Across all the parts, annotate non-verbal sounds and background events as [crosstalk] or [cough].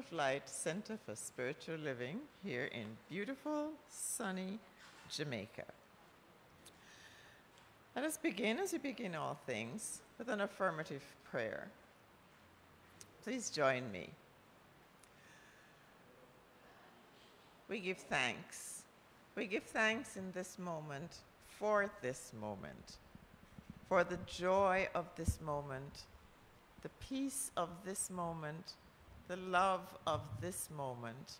of Light Center for Spiritual Living here in beautiful, sunny Jamaica. Let us begin, as we begin all things, with an affirmative prayer. Please join me. We give thanks. We give thanks in this moment for this moment, for the joy of this moment, the peace of this moment, the love of this moment,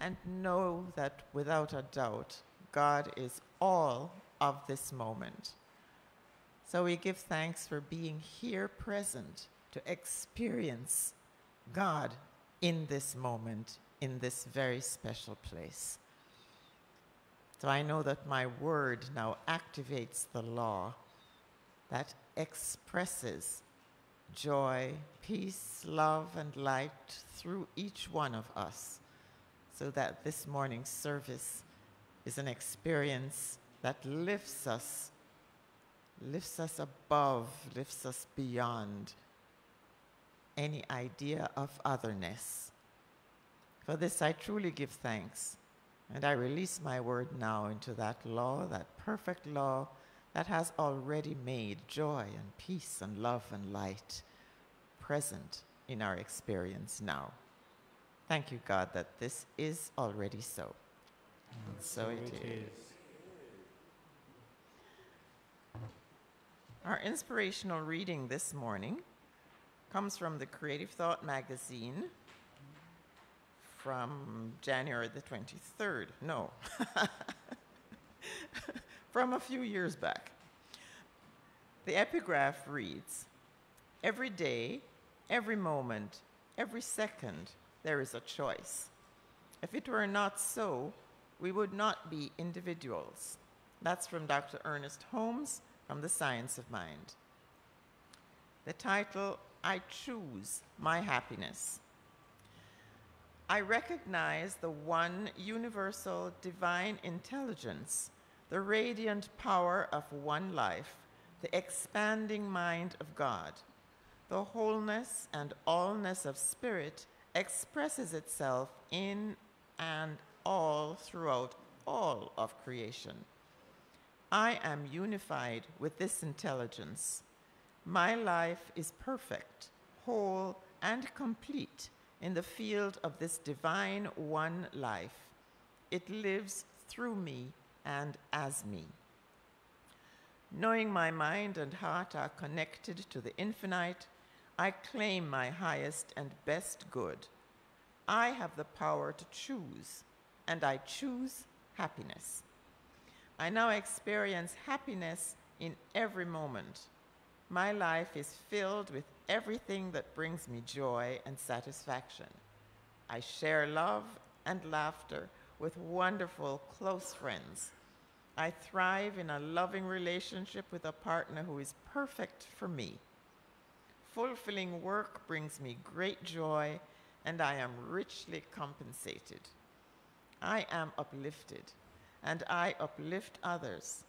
and know that without a doubt, God is all of this moment. So we give thanks for being here present to experience God in this moment, in this very special place. So I know that my word now activates the law that expresses joy, peace, love, and light through each one of us, so that this morning's service is an experience that lifts us, lifts us above, lifts us beyond any idea of otherness. For this I truly give thanks, and I release my word now into that law, that perfect law that has already made joy and peace and love and light present in our experience now. Thank you, God, that this is already so. And so, so it, it is. is. Our inspirational reading this morning comes from the Creative Thought magazine from January the 23rd. No, [laughs] from a few years back. The epigraph reads Every day, every moment, every second, there is a choice. If it were not so, we would not be individuals. That's from Dr. Ernest Holmes from The Science of Mind. The title, I Choose My Happiness. I recognize the one universal divine intelligence the radiant power of one life, the expanding mind of God. The wholeness and allness of spirit expresses itself in and all throughout all of creation. I am unified with this intelligence. My life is perfect, whole, and complete in the field of this divine one life. It lives through me and as me. Knowing my mind and heart are connected to the infinite, I claim my highest and best good. I have the power to choose, and I choose happiness. I now experience happiness in every moment. My life is filled with everything that brings me joy and satisfaction. I share love and laughter with wonderful, close friends. I thrive in a loving relationship with a partner who is perfect for me. Fulfilling work brings me great joy, and I am richly compensated. I am uplifted, and I uplift others.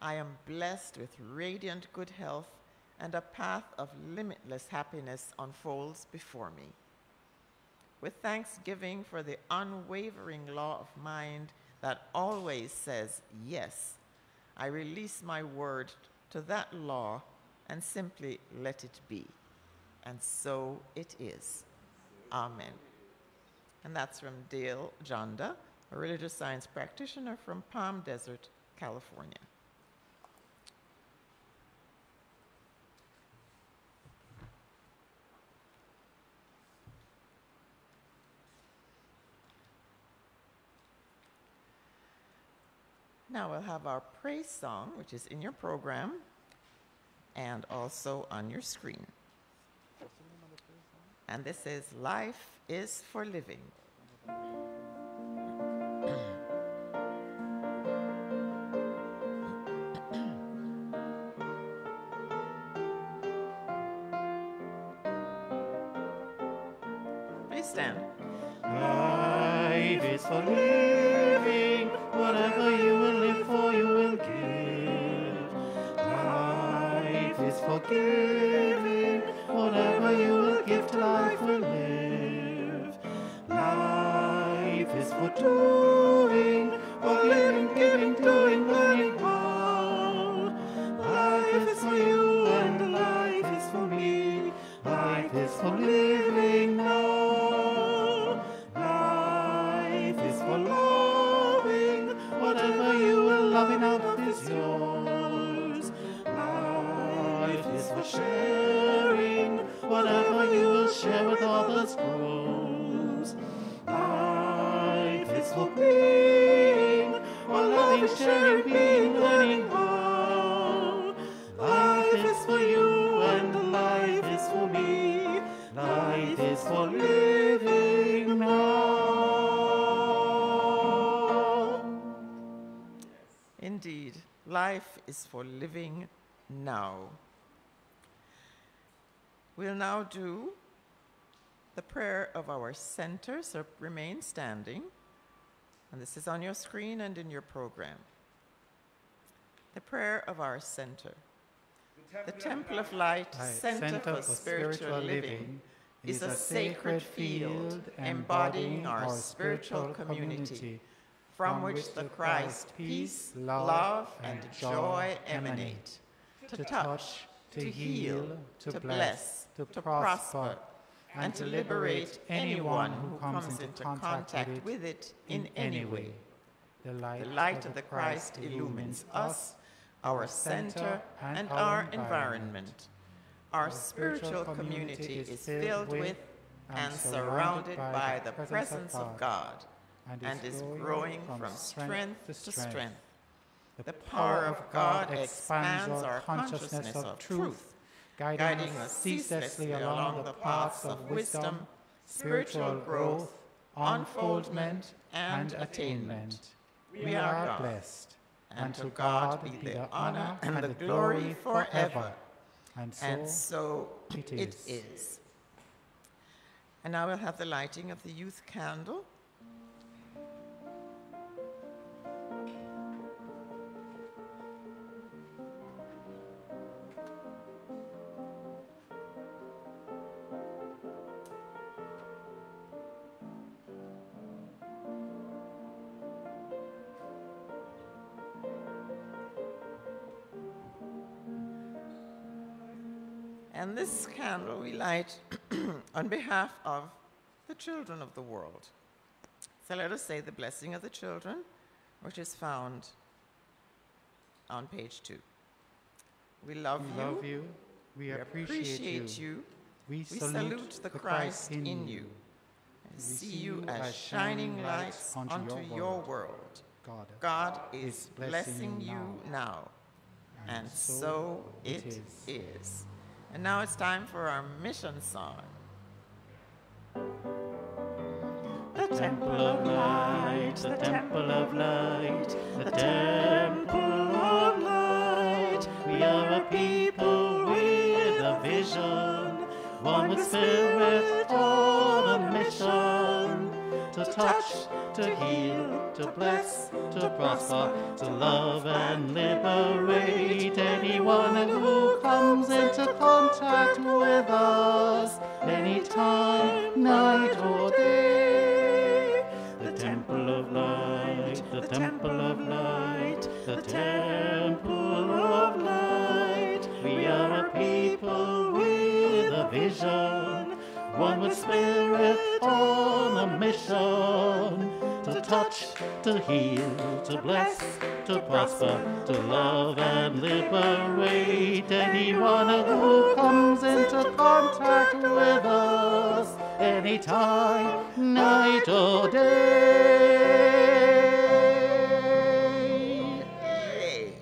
I am blessed with radiant good health, and a path of limitless happiness unfolds before me with thanksgiving for the unwavering law of mind that always says yes. I release my word to that law and simply let it be. And so it is. Amen. And that's from Dale Janda, a religious science practitioner from Palm Desert, California. Now we'll have our praise song, which is in your program and also on your screen. And this is Life is for Living. [coughs] Please stand. Life is for living, whatever you giving, whatever you will give to life will live. Life is for doing. Now. We'll now do the prayer of our center, so remain standing. And this is on your screen and in your program. The prayer of our center. The Temple of Light Light, Center for Spiritual Living is a sacred field embodying our spiritual community from which the Christ peace, love, and joy emanate. To touch, to heal, to bless, to prosper, and to liberate anyone who comes into contact with it in any way. The The light of the Christ illumines us, our center, and our environment. Our spiritual community is filled with and surrounded by the presence of God and is growing from strength to strength. The power of God expands our consciousness of truth, guiding us ceaselessly along the paths of wisdom, spiritual growth, unfoldment, and attainment. We are blessed, and to God be the honor and the glory forever. And so, And so it it is. is. And now we'll have the lighting of the youth candle. And this candle we light [clears throat] on behalf of the children of the world. So let us say the blessing of the children, which is found on page two. We love we you. love you. We, We appreciate, you. you. We, We salute the Christ in you. And see you as shining lights onto your world. God. God is blessing you you now. And so it is. And now it's time for our mission song. The temple of light, the temple of light, the temple of light. We are a people with a vision, one with spirit on a mission. To touch, to heal, to bless, to prosper, to love and liberate anyone who comes into contact with us, anytime, night or day. The temple of light, the temple of light, the temple of light. We are a people with a vision, one with spirit on a mission. To touch, to heal, to bless, to prosper, to love and liberate anyone who comes into contact with us anytime, night or day. Hey!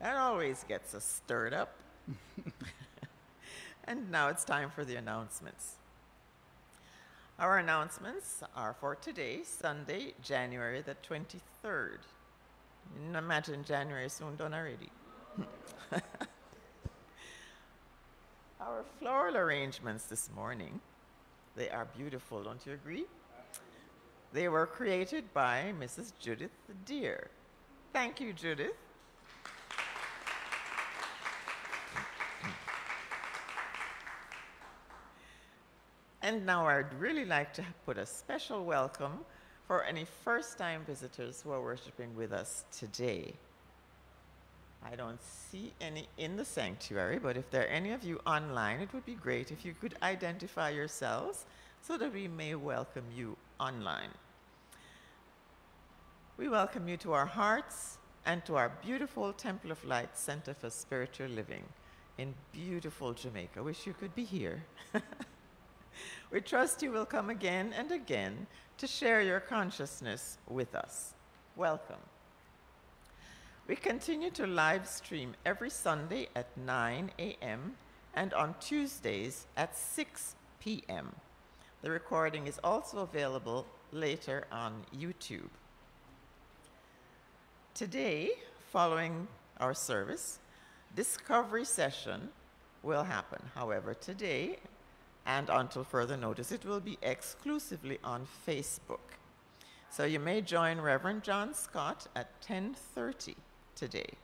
That always gets us stirred up. [laughs] and now it's time for the announcements. Our announcements are for today, Sunday, January the 23rd. Imagine January soon done already. [laughs] Our floral arrangements this morning, they are beautiful, don't you agree? They were created by Mrs. Judith Deere. Thank you, Judith. And now I'd really like to put a special welcome for any first time visitors who are worshiping with us today. I don't see any in the sanctuary, but if there are any of you online, it would be great if you could identify yourselves so that we may welcome you online. We welcome you to our hearts and to our beautiful Temple of Light Center for Spiritual Living in beautiful Jamaica. Wish you could be here. [laughs] we trust you will come again and again to share your consciousness with us. Welcome. We continue to live stream every Sunday at 9 a.m. and on Tuesdays at 6 p.m. The recording is also available later on YouTube. Today, following our service, discovery session will happen. However, today and until further notice, it will be exclusively on Facebook. So you may join Reverend John Scott at 10:30 today.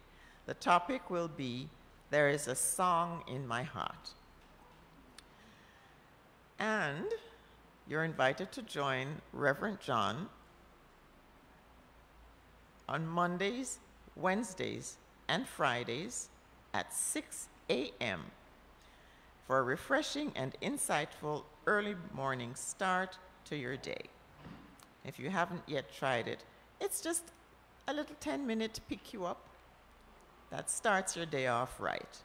The topic will be There is a Song in My Heart. And you're invited to join Reverend John on Mondays, Wednesdays, and Fridays at 6 a.m. for a refreshing and insightful early morning start to your day. If you haven't yet tried it, it's just a little 10 minute pick you up. That starts your day off right.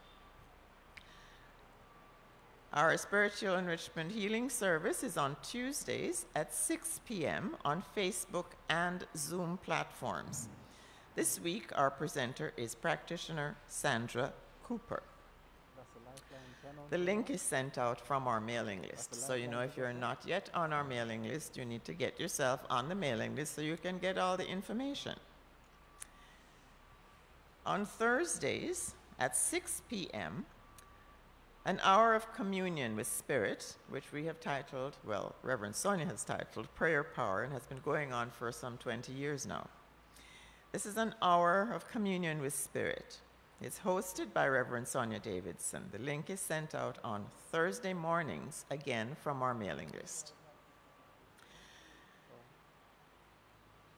Our spiritual enrichment healing service is on Tuesdays at 6 p.m. on Facebook and Zoom platforms. This week, our presenter is practitioner Sandra Cooper. The link is sent out from our mailing list. So, you know, if you're not yet on our mailing list, you need to get yourself on the mailing list so you can get all the information. On Thursdays at 6 p.m., an hour of communion with Spirit, which we have titled, well, Reverend Sonia has titled Prayer Power and has been going on for some 20 years now. This is an hour of communion with Spirit. It's hosted by Reverend Sonia Davidson. The link is sent out on Thursday mornings, again from our mailing list.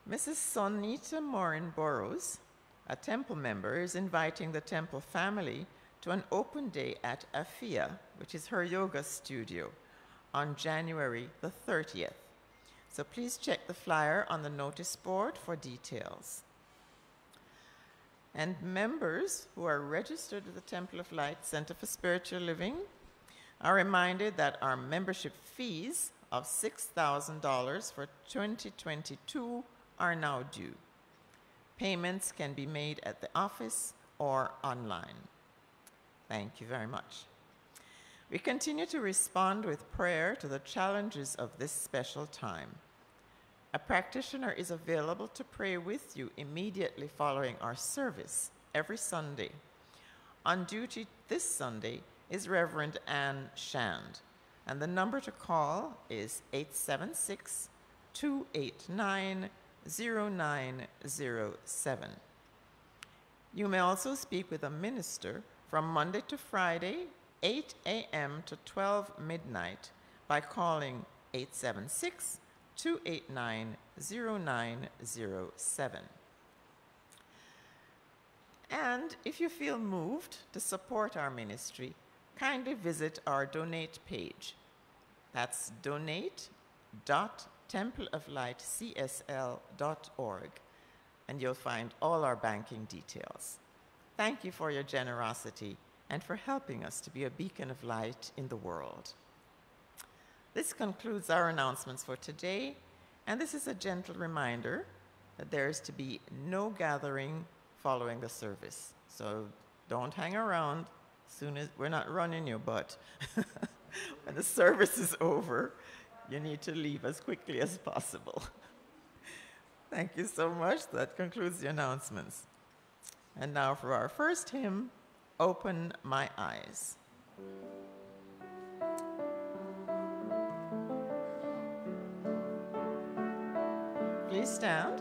Mrs. Sonita Morin Burrows, a temple member, is inviting the temple family to an open day at Afia, which is her yoga studio, on January the 30th. So please check the flyer on the notice board for details. And members who are registered with the Temple of Light Center for Spiritual Living are reminded that our membership fees of $6,000 for 2022 are now due. Payments can be made at the office or online. Thank you very much. We continue to respond with prayer to the challenges of this special time. A practitioner is available to pray with you immediately following our service every Sunday. On duty this Sunday is Reverend Anne Shand, and the number to call is 876 289 0907. You may also speak with a minister from Monday to Friday, 8 a.m. to 12 midnight, by calling 876 289 0907. And if you feel moved to support our ministry, kindly visit our donate page. That's donate.templeoflightcsl.org, and you'll find all our banking details. Thank you for your generosity and for helping us to be a beacon of light in the world. This concludes our announcements for today, and this is a gentle reminder that there is to be no gathering following the service. So don't hang around. Soon as we're not running you, butt. [laughs] when the service is over, you need to leave as quickly as possible. [laughs] Thank you so much. That concludes the announcements. And now for our first hymn, Open My Eyes. Please stand.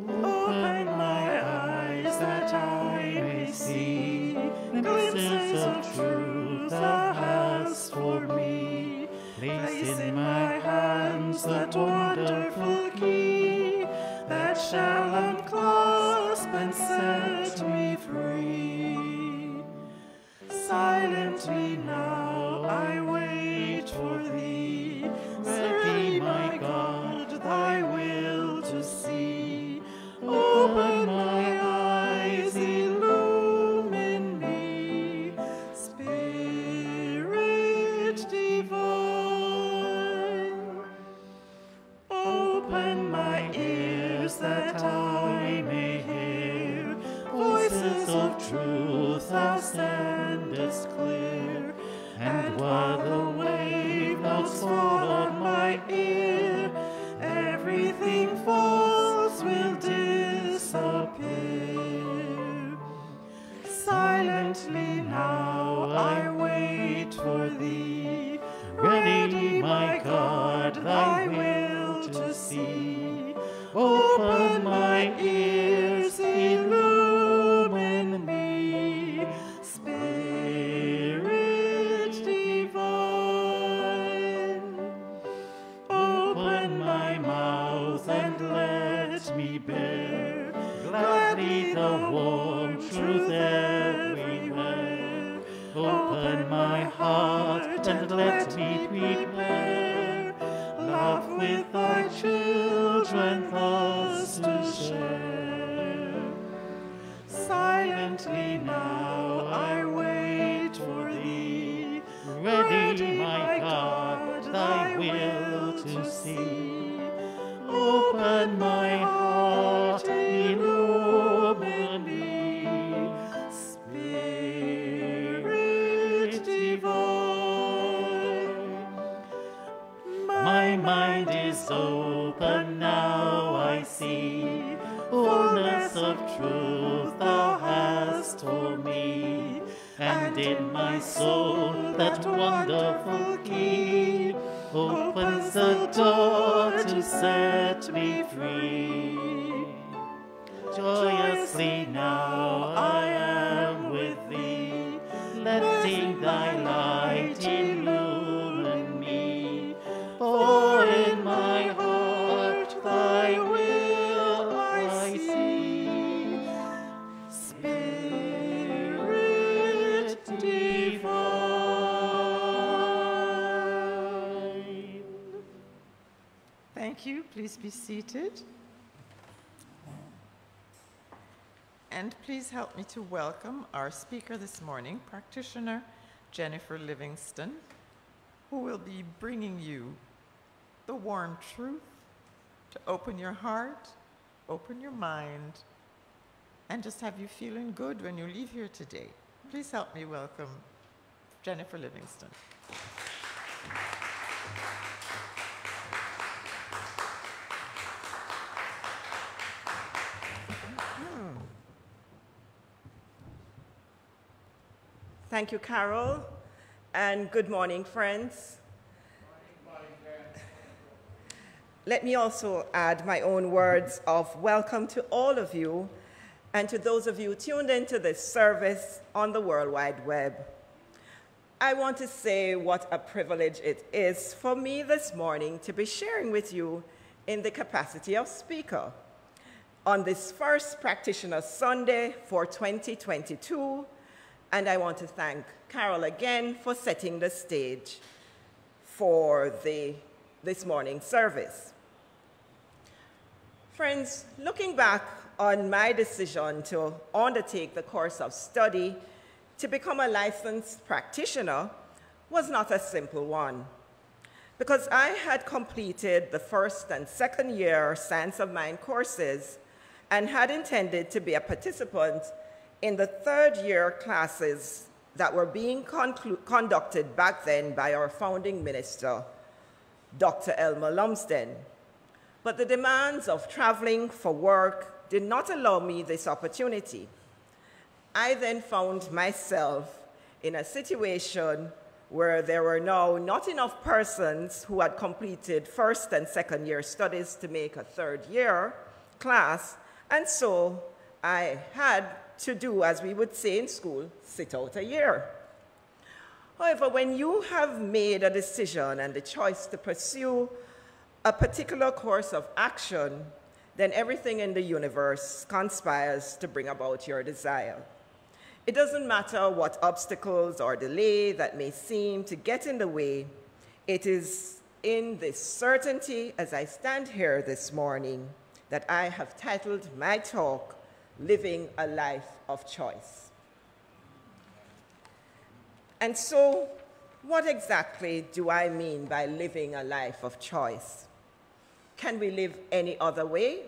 Open my eyes that I may see glimpses of truth thou hast for me. Place in my hands wonderful now I wait for thee. Ready, my God, thy will to see. Open my soul that wonderful key opens the door to set be seated. And please help me to welcome our speaker this morning, practitioner Jennifer Livingstone, who will be bringing you the warm truth to open your heart, open your mind, and just have you feeling good when you leave here today. Please help me welcome Jennifer Livingstone. Thank you, Carol, and good morning, friends. Let me also add my own words of welcome to all of you and to those of you tuned into this service on the World Wide Web. I want to say what a privilege it is for me this morning to be sharing with you in the capacity of speaker on this first Practitioner Sunday for 2022 and I want to thank Carol again for setting the stage for the, this morning's service. Friends, looking back on my decision to undertake the course of study to become a licensed practitioner was not a simple one. Because I had completed the first and second year Science of Mind courses and had intended to be a participant in the third year classes that were being conducted back then by our founding minister, Dr. Elmer Lumsden. But the demands of traveling for work did not allow me this opportunity. I then found myself in a situation where there were now not enough persons who had completed first and second year studies to make a third year class, and so I had to do, as we would say in school, sit out a year. However, when you have made a decision and the choice to pursue a particular course of action, then everything in the universe conspires to bring about your desire. It doesn't matter what obstacles or delay that may seem to get in the way, it is in this certainty as I stand here this morning that I have titled my talk, Living a Life of Choice. And so, what exactly do I mean by living a life of choice? Can we live any other way?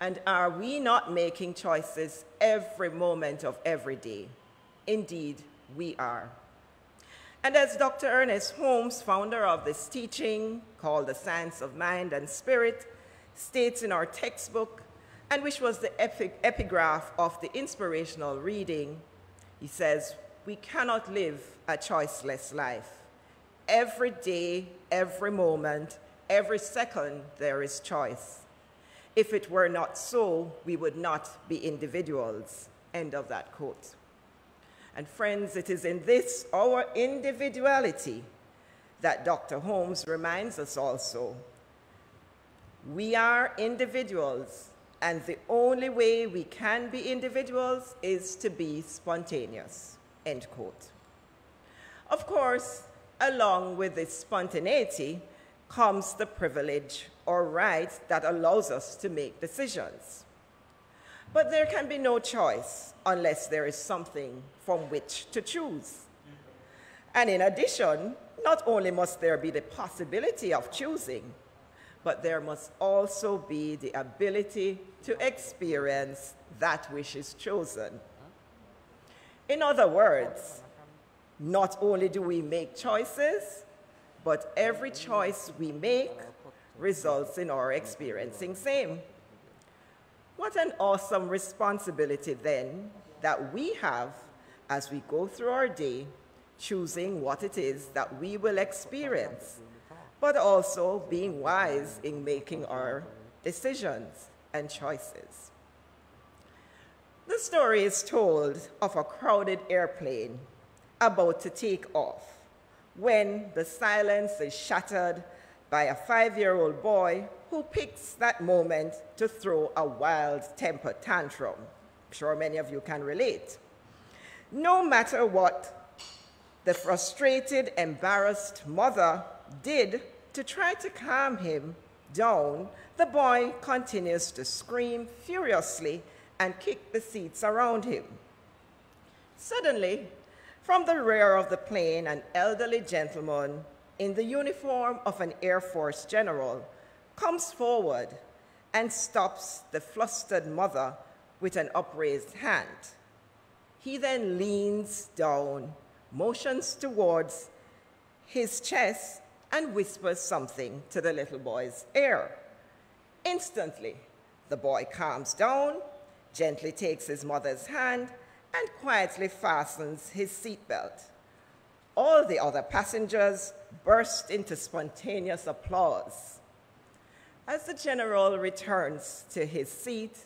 And are we not making choices every moment of every day? Indeed, we are. And as Dr. Ernest Holmes, founder of this teaching called The Science of Mind and Spirit, states in our textbook, and which was the epi epigraph of the inspirational reading, he says, We cannot live a choiceless life. Every day, every moment, every second, there is choice. If it were not so, we would not be individuals. End of that quote. And friends, it is in this, our individuality, that Dr. Holmes reminds us also. We are individuals, and the only way we can be individuals is to be spontaneous. End quote. Of course, along with this spontaneity comes the privilege or right that allows us to make decisions. But there can be no choice unless there is something from which to choose. And in addition, not only must there be the possibility of choosing, but there must also be the ability to experience that which is chosen. In other words, not only do we make choices, but every choice we make results in our experiencing same. What an awesome responsibility then that we have as we go through our day, choosing what it is that we will experience, but also being wise in making our decisions and choices. The story is told of a crowded airplane about to take off when the silence is shattered by a five year old boy who picks that moment to throw a wild temper tantrum. I'm sure many of you can relate. No matter what the frustrated, embarrassed mother did to try to calm him down, the boy continues to scream furiously and kick the seats around him. Suddenly, from the rear of the plane, an elderly gentleman in the uniform of an Air Force general comes forward and stops the flustered mother with an upraised hand. He then leans down, motions towards his chest, and whispers something to the little boy's ear. Instantly, the boy calms down, gently takes his mother's hand, and quietly fastens his seatbelt. All the other passengers burst into spontaneous applause. As the general returns to his seat,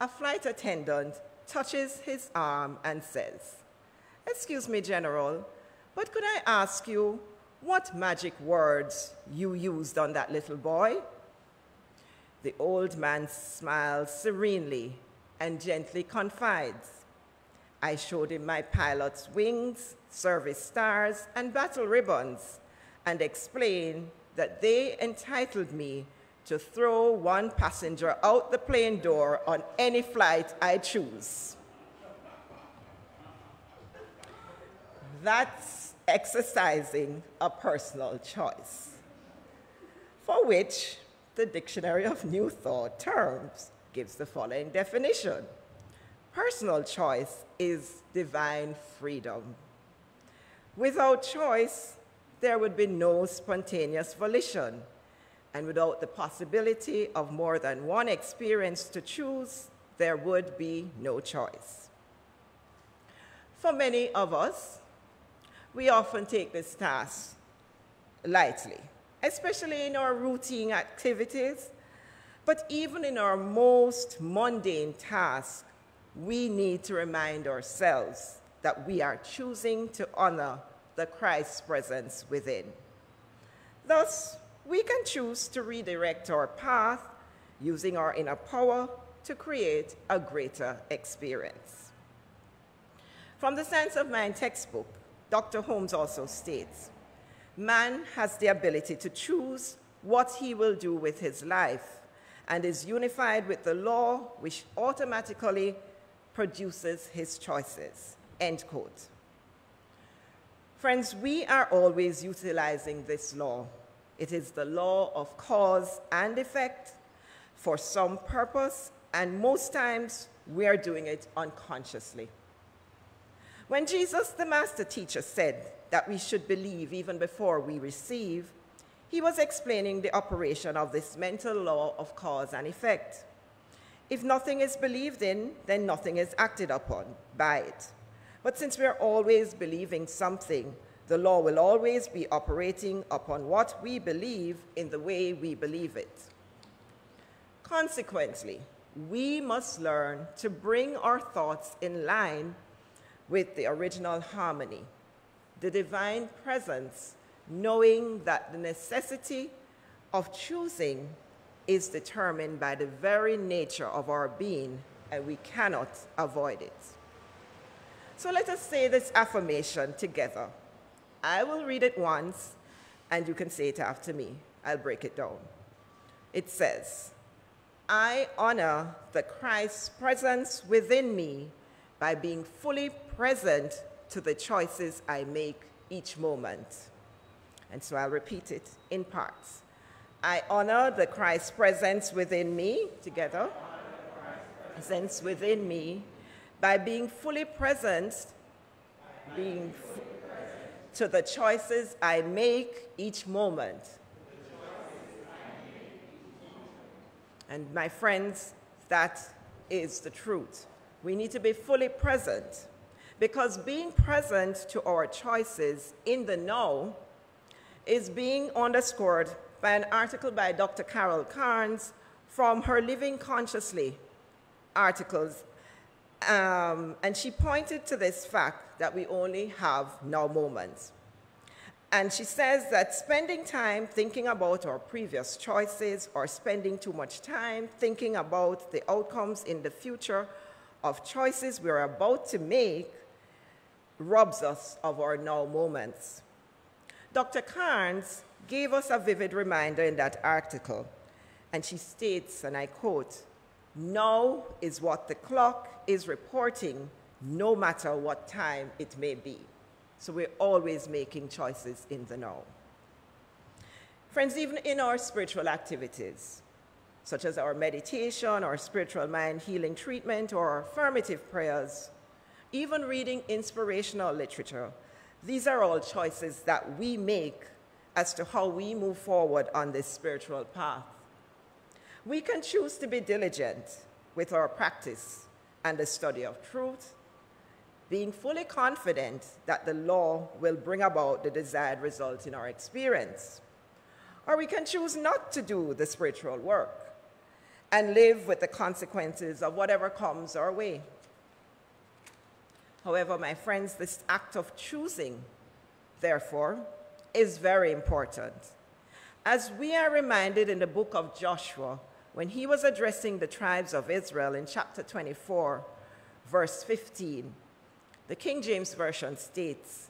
a flight attendant touches his arm and says, Excuse me, General, but could I ask you what magic words you used on that little boy? The old man smiles serenely and gently confides, I showed him my pilot's wings, service stars, and battle ribbons, and explained that they entitled me to throw one passenger out the plane door on any flight I choose. That's exercising a personal choice, for which the Dictionary of New Thought terms gives the following definition. Personal choice is divine freedom. Without choice, there would be no spontaneous volition. And without the possibility of more than one experience to choose, there would be no choice. For many of us, we often take this task lightly, especially in our routine activities, but even in our most mundane tasks, we need to remind ourselves that we are choosing to honor the Christ presence within. Thus, we can choose to redirect our path using our inner power to create a greater experience. From the Science of Mind textbook, Dr. Holmes also states man has the ability to choose what he will do with his life and is unified with the law, which automatically produces his choices. End quote. Friends, we are always utilizing this law. It is the law of cause and effect for some purpose, and most times we are doing it unconsciously. When Jesus, the master teacher, said that we should believe even before we receive, he was explaining the operation of this mental law of cause and effect. If nothing is believed in, then nothing is acted upon by it. But since we are always believing something, the law will always be operating upon what we believe in the way we believe it. Consequently, we must learn to bring our thoughts in line with the original harmony, the divine presence, knowing that the necessity of choosing is determined by the very nature of our being, and we cannot avoid it. So let us say this affirmation together. I will read it once, and you can say it after me. I'll break it down. It says, I honor the Christ's presence within me by being fully present to the choices I make each moment. And so I'll repeat it in parts. I honor the Christ presence within me, together, presence within me by being fully present, being to the choices I make each moment. And my friends, that is the truth. We need to be fully present because being present to our choices in the now is being underscored by an article by Dr. Carol Carnes from her Living Consciously articles um, and she pointed to this fact that we only have now moments. And she says that spending time thinking about our previous choices or spending too much time thinking about the outcomes in the future of choices we're about to make robs us of our now moments. Dr. Carnes gave us a vivid reminder in that article, and she states, and I quote, now is what the clock is reporting, no matter what time it may be. So we're always making choices in the now. Friends, even in our spiritual activities, such as our meditation, our spiritual mind healing treatment, or affirmative prayers, even reading inspirational literature, these are all choices that we make as to how we move forward on this spiritual path. We can choose to be diligent with our practice and the study of truth, being fully confident that the law will bring about the desired result in our experience. Or we can choose not to do the spiritual work and live with the consequences of whatever comes our way. However, my friends, this act of choosing, therefore, is very important. As we are reminded in the book of Joshua, when he was addressing the tribes of Israel in chapter 24, verse 15, the King James Version states,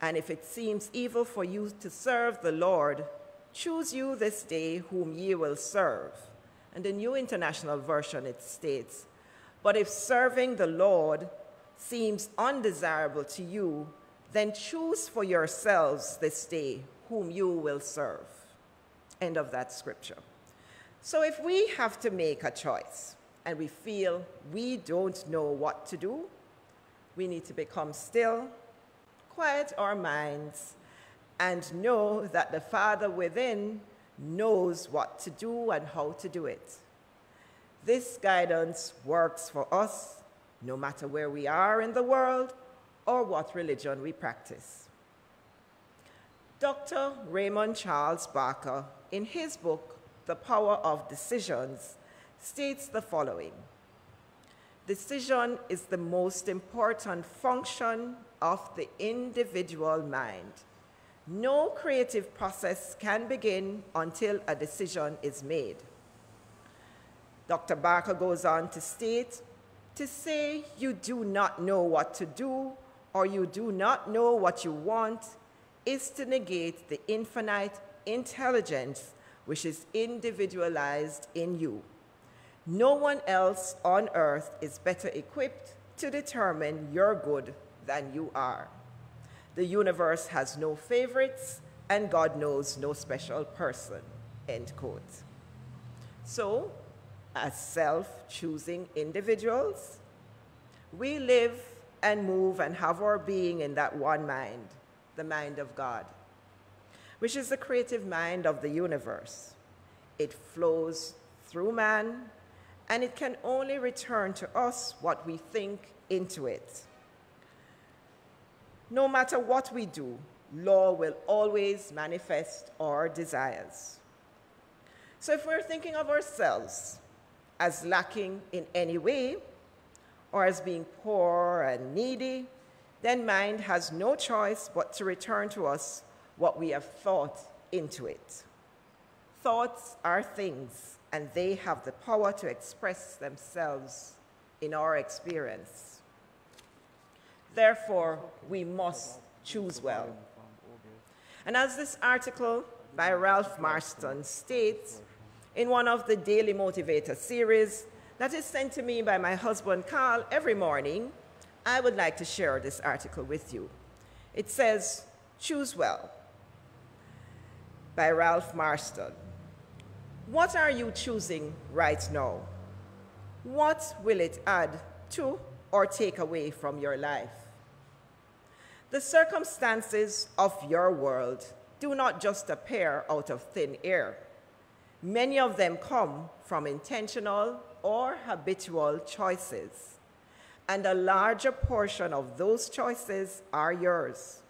And if it seems evil for you to serve the Lord, choose you this day whom ye will serve. And the New International Version it states, But if serving the Lord seems undesirable to you, then choose for yourselves this day whom you will serve. End of that scripture. So if we have to make a choice and we feel we don't know what to do, we need to become still, quiet our minds, and know that the Father within knows what to do and how to do it. This guidance works for us no matter where we are in the world or what religion we practice. Dr. Raymond Charles Barker, in his book, the Power of Decisions, states the following decision is the most important function of the individual mind. No creative process can begin until a decision is made. Dr. Barker goes on to state to say you do not know what to do or you do not know what you want is to negate the infinite intelligence which is individualized in you. No one else on earth is better equipped to determine your good than you are. The universe has no favorites, and God knows no special person. End quote. So, as self choosing individuals, we live and move and have our being in that one mind, the mind of God, which is the creative mind of the universe. It flows through man, and it can only return to us what we think into it. No matter what we do, law will always manifest our desires. So if we're thinking of ourselves as lacking in any way, or as being poor and needy, then mind has no choice but to return to us what we have thought into it. Thoughts are things, and they have the power to express themselves in our experience. Therefore, we must choose well. And as this article by Ralph Marston states in one of the Daily Motivator series that is sent to me by my husband Carl every morning, I would like to share this article with you. It says, Choose Well by Ralph Marston. What are you choosing right now? What will it add to or take away from your life? The circumstances of your world do not just appear out of thin air. Many of them come from intentional or habitual choices, and a larger portion of those choices are yours.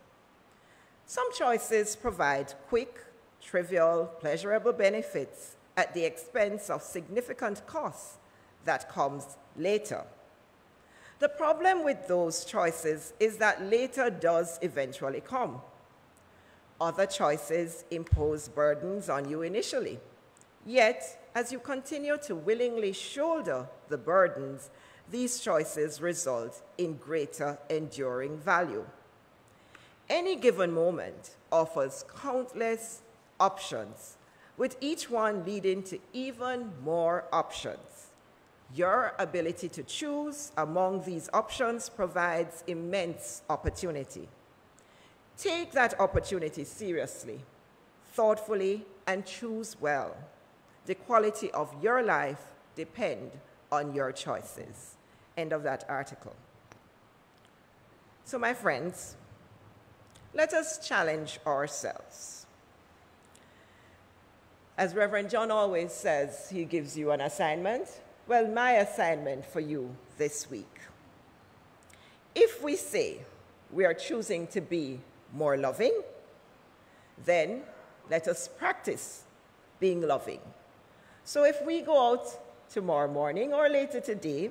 Some choices provide quick, trivial, pleasurable benefits at the expense of significant costs that comes later. The problem with those choices is that later does eventually come. Other choices impose burdens on you initially. Yet, as you continue to willingly shoulder the burdens, these choices result in greater enduring value. Any given moment offers countless options, with each one leading to even more options. Your ability to choose among these options provides immense opportunity. Take that opportunity seriously, thoughtfully, and choose well. The quality of your life depend on your choices. End of that article. So my friends, let us challenge ourselves. As Reverend John always says, he gives you an assignment. Well, my assignment for you this week. If we say we are choosing to be more loving, then let us practice being loving. So if we go out tomorrow morning or later today,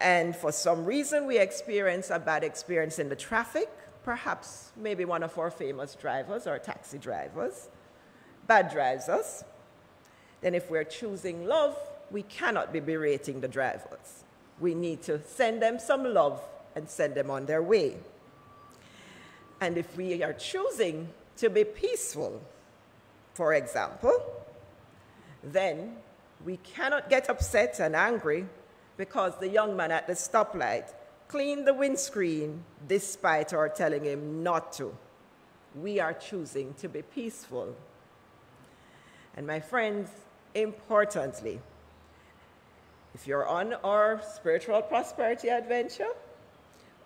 and for some reason we experience a bad experience in the traffic, perhaps maybe one of our famous drivers or taxi drivers bad drives us, then if we're choosing love, we cannot be berating the drivers. We need to send them some love and send them on their way. And if we are choosing to be peaceful, for example, then we cannot get upset and angry because the young man at the stoplight cleaned the windscreen despite our telling him not to. We are choosing to be peaceful. And my friends, importantly, if you're on our spiritual prosperity adventure,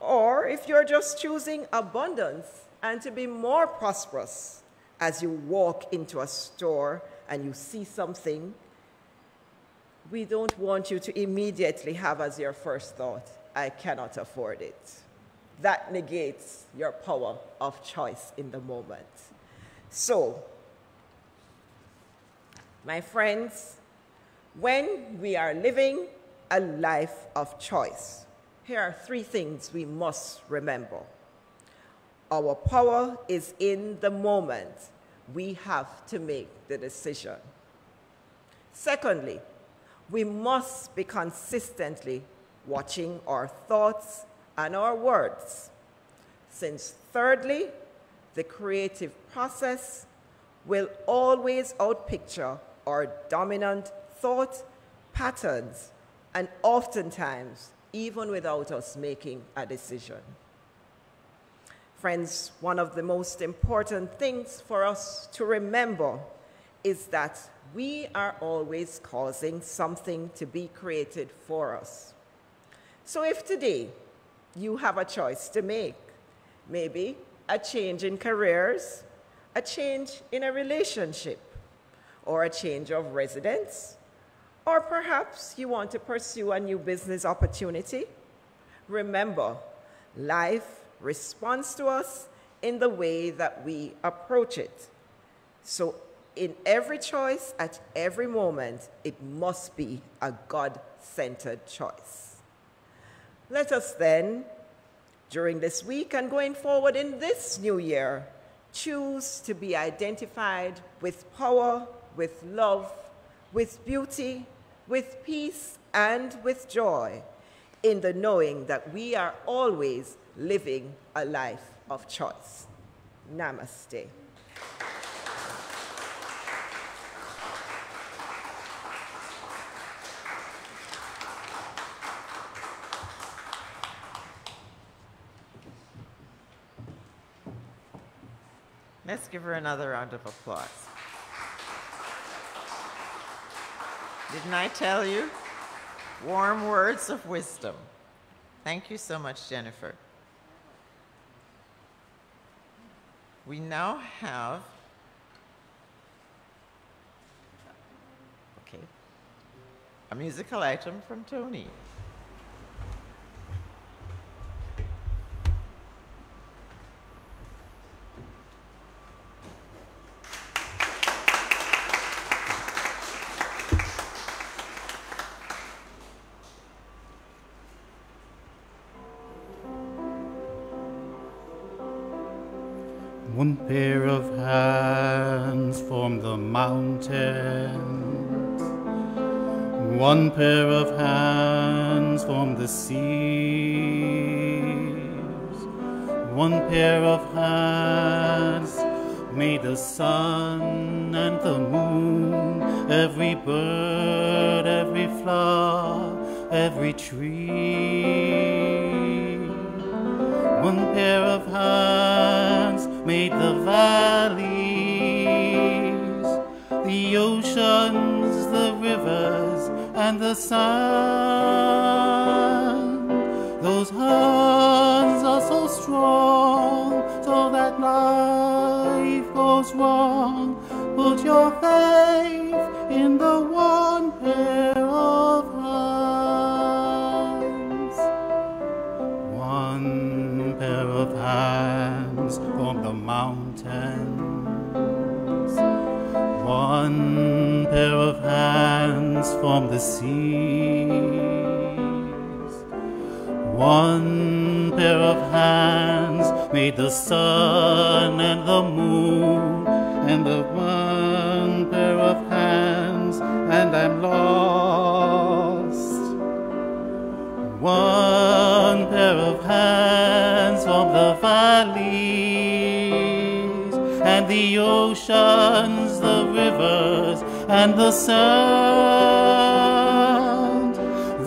or if you're just choosing abundance and to be more prosperous as you walk into a store and you see something, we don't want you to immediately have as your first thought, I cannot afford it. That negates your power of choice in the moment. So, my friends, when we are living a life of choice. Here are three things we must remember. Our power is in the moment. We have to make the decision. Secondly, we must be consistently watching our thoughts and our words. Since, thirdly, the creative process will always outpicture our dominant thought patterns and oftentimes even without us making a decision. Friends, one of the most important things for us to remember is that we are always causing something to be created for us. So if today you have a choice to make, maybe a change in careers, a change in a relationship, or a change of residence, or perhaps you want to pursue a new business opportunity, remember, life responds to us in the way that we approach it. So in every choice, at every moment, it must be a God-centered choice. Let us then, during this week and going forward in this new year, choose to be identified with power, with love, with beauty, with peace, and with joy, in the knowing that we are always living a life of choice. Namaste. Let's give her another round of applause. Didn't I tell you? Warm words of wisdom. Thank you so much, Jennifer. We now have okay, a musical item from Tony. One pair of hands made the valleys, the oceans, the rivers, and the sun. Those hands are so strong, so that life goes wrong. Put your faith in the form the seas. One pair of hands made the sun and the moon, and the one pair of hands, and I'm lost. One pair of hands from the valleys and the oceans, the rivers and the sand.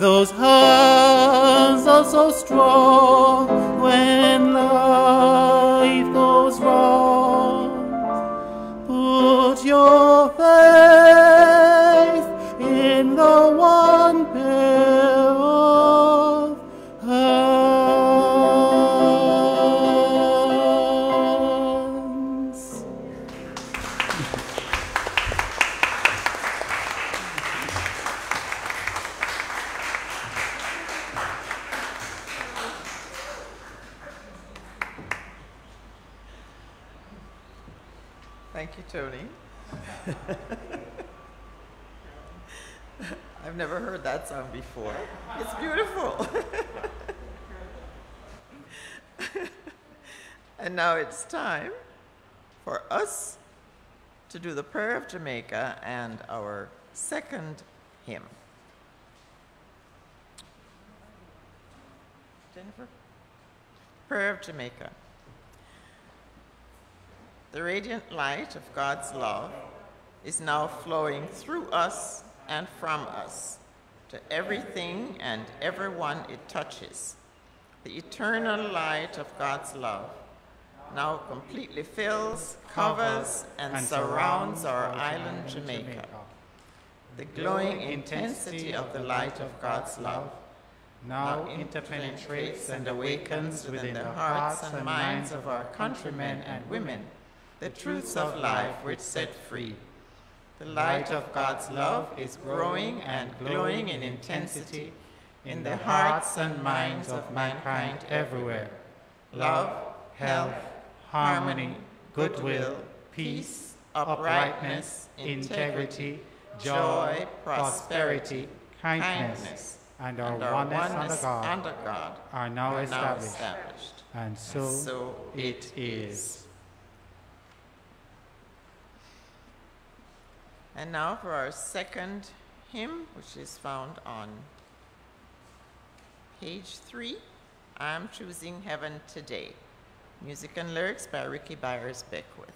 Those hands are so strong when life [laughs] I've never heard that song before. It's beautiful. [laughs] and now it's time for us to do the Prayer of Jamaica and our second hymn. Jennifer? Prayer of Jamaica. The radiant light of God's love is now flowing through us and from us to everything and everyone it touches. The eternal light of God's love now completely fills, covers, and, surrounds our island Jamaica. The glowing intensity of the light of God's love now interpenetrates and awakens within the hearts and minds of our countrymen and women the truths of life which set free. The light of God's love is growing and glowing in intensity in the hearts and minds of mankind everywhere. Love, health, harmony, goodwill, peace, uprightness, integrity, joy, prosperity, kindness, and our, and our oneness, oneness under, God under, God are now, established. established. And so, and so it is. And now for our second hymn, which is found on page three, I'm Choosing Heaven Today. Music and lyrics by Rickie Byars Beckwith.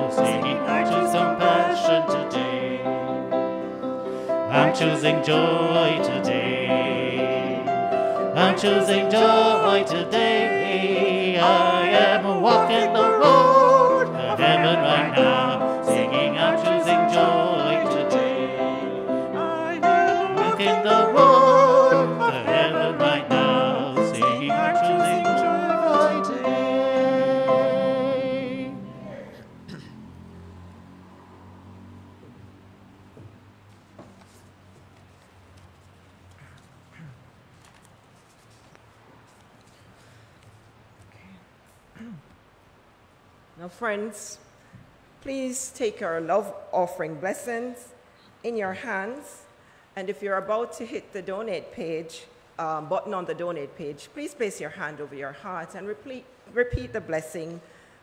choosing joy today. I'm choosing joy today. I am walking the road. Friends, please take our love offering blessings in your hands. And if you're about to hit the donate page, um, button on the donate page, please place your hand over your heart and repeat, repeat the blessing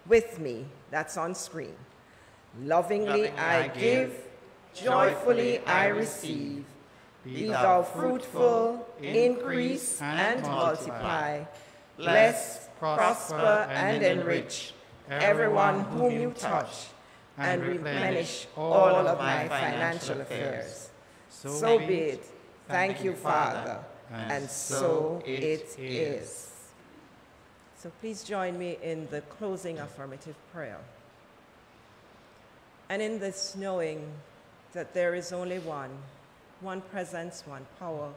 with me that's on screen. Lovingly, Lovingly I, I give, joyfully I receive. Be thou fruitful, increase, and multiply. Bless, prosper, and enrich everyone whom you touch, and replenish all of my financial affairs. So be it. Thank you, Father. And so it is. So please join me in the closing affirmative prayer. And in this knowing that there is only one, one presence, one power,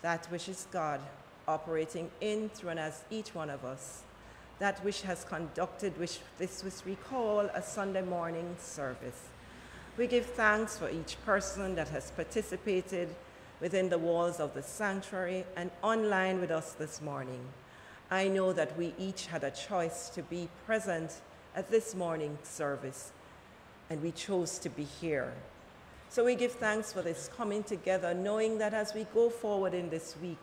that which is God operating in, through, and as each one of us that which has conducted which this which we call a Sunday morning service. We give thanks for each person that has participated within the walls of the sanctuary and online with us this morning. I know that we each had a choice to be present at this morning service, and we chose to be here. So we give thanks for this coming together, knowing that as we go forward in this week,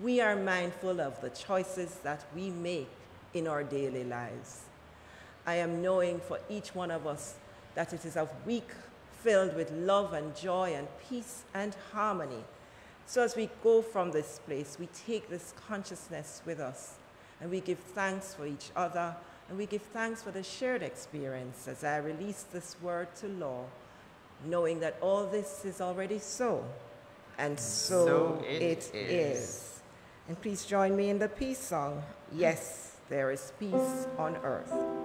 we are mindful of the choices that we make in our daily lives. I am knowing for each one of us that it is a week filled with love and joy and peace and harmony. So as we go from this place, we take this consciousness with us and we give thanks for each other and we give thanks for the shared experience as I release this word to law, knowing that all this is already so, and so, so it it is. is. And please join me in the peace song. Yes, there is peace on earth.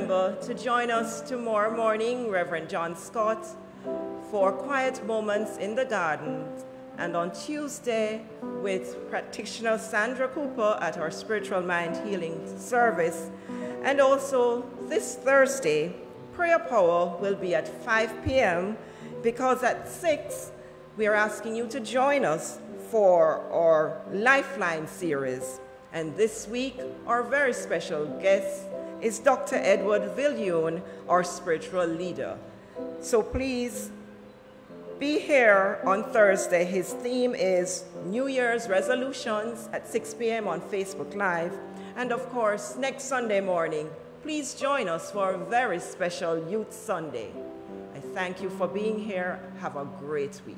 Remember to join us tomorrow morning, Reverend John Scott, for quiet moments in the garden, and on Tuesday with practitioner Sandra Cooper at our Spiritual Mind Healing Service. And also this Thursday, prayer power will be at 5 p.m. because at 6 we are asking you to join us for our Lifeline series. And this week, our very special guest is Dr. Edward Viljoen, our spiritual leader. So please be here on Thursday. His theme is New Year's resolutions at 6 p.m. on Facebook Live. And of course, next Sunday morning, please join us for a very special Youth Sunday. I thank you for being here. Have a great week.